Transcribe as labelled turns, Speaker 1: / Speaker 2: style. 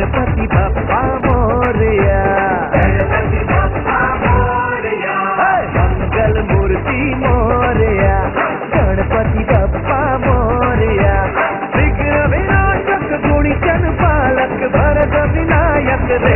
Speaker 1: गणपति बप्पा मोरिया। गणपति बप्पा मोरिया। मंगल मूर्ति मोरिया। गणपति बप्पा मोरिया। विघ्न विनाशक गुणिचन पालक भरत विनायक